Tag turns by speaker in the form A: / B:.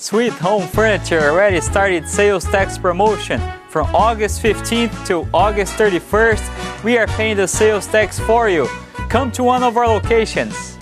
A: Sweet Home Furniture already started sales tax promotion. From August 15th to August 31st, we are paying the sales tax for you. Come to one of our locations.